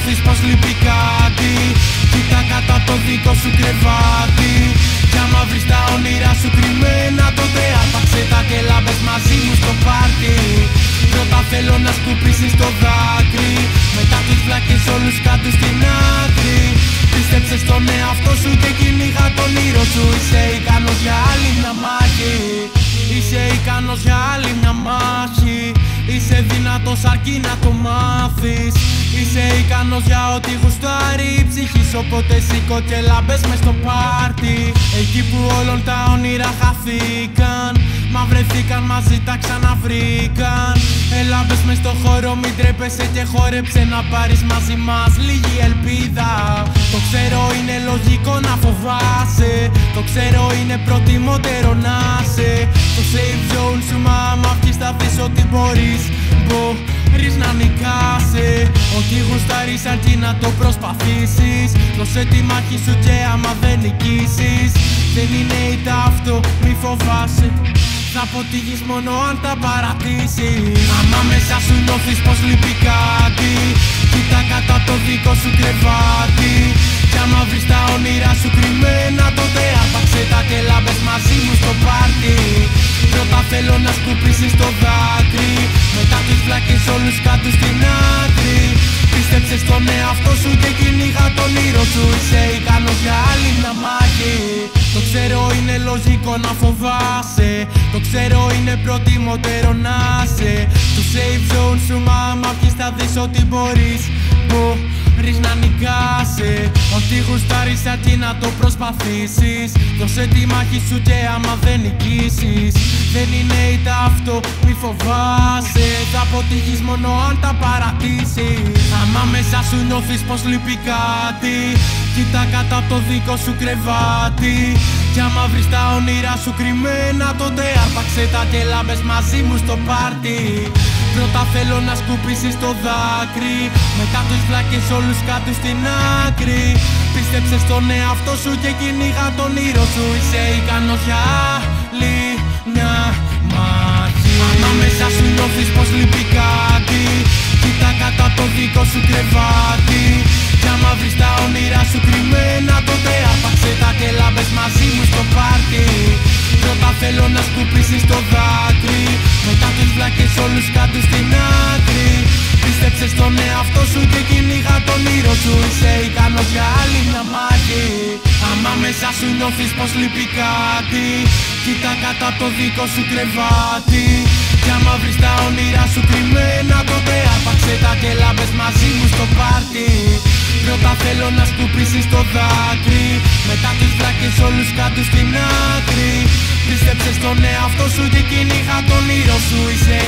νιώθεις πως λείπει κάτι. Κοίτα κατά το δικό σου κρεβάτι. Κι άμα βρεις τα όνειρά σου κρυμμένα Τότε άπαξε τα και λάμπες μαζί μου στο πάρτι. Πρώτα θέλω να σκουπίσεις το δάκρυ Είσαι δυνατός αρκεί να το μάθεις. Είσαι ικανός για ό,τι γουστάρει. Η ψυχής Οπότε σήκω και λάμπες μες στο πάρτι. Εκεί που όλων τα όνειρα χαθήκαν Μα βρεθήκαν μαζί τα ξαναβρήκαν. Έλα μπες μες στο χώρο μην τρέπεσαι και χόρεψε Να πάρεις μαζί μας λίγη ελπίδα. Το ξέρω είναι λογικό να φοβάσαι. Το ξέρω είναι προτιμότερο να σε ότι μπορείς. Μπορείς να νικάσαι Ό,τι γουστάρεις αρκεί να το προσπαθήσεις. Δώσε τη μάχη σου και άμα δεν νικήσεις. Δεν είναι η αυτό μη φοβάσαι. Θα αποτύχεις μόνο αν τα παρατήσεις. Άμα μέσα σου νιώθεις πως λείπει κάτι Κοίτα κατά το δικό σου κρεβάτι. Κι άμα βρεις τα όνειρά σου κρυμμένα Τότε άπαξε τα και λάμπες μαζί μου στο πάρτι. Πρώτα θέλω να σκουπίσεις το όλους κάτω στην άκρη. Πίστεψε στον εαυτό σου και κυνήγα τον ήρω σου. Είσαι ικανός για άλλη μια μάχη. Το ξέρω είναι λογικό να φοβάσαι. Το ξέρω είναι προτιμότερο να σε Το safe zone σου μα άμα θα δεις ότι μπορείς Μπορείς να νικάσαι Ό,τι γουστάρεις αρκεί να το προσπαθήσεις. Δώσε τη μάχη σου και άμα δεν νικήσεις. Δεν είναι η αυτό μη φοβάσαι. Θα αποτύχεις μόνο αν τα παρατήσεις. Άμα μέσα σου νιώθεις πως λείπει κάτι Κοίτα κατά το δικό σου κρεβάτι. Κι άμα βρεις τα όνειρά σου κρυμμένα Τότε άρπαξε τα και λάμπες μαζί μου στο πάρτι Πρώτα θέλω να σκουπίσεις το δάκρυ. Μετά τους βλάκες όλους κάτω στην άκρη. Πίστεψε στον εαυτό σου και κυνήγα τον ήρω σου. Είσαι ικανός για άλλη μια μάχη. Άμα μέσα σου νιώθεις πως λείπει κάτι. Κοίτα κατά το δικό σου κρεβάτι. Κι άμα βρεις τα όνειρά σου κρυμμένα Τότε άπαξε τα και λάμπες μαζί μου στο πάρτι. Πρώτα θέλω να σκουπίσεις το δάκρυ σου Είσαι ικανός για άλλη μια μάχη Άμα μέσα σου νιώθεις πως λείπει κάτι Κοίτα κατά το δικό σου κρεβάτι. Κι άμα βρεις τα όνειρά σου κρυμμένα Τότε άπαξε τα και λάμπες μαζί μου στο πάρτι. Πρώτα θέλω να σκουπίσεις το δάκρυ Μετά τους βλάκες όλους κάτω στην άκρη. Πίστεψε στον εαυτό σου και κυνήγα τον ήρω σου Είσαι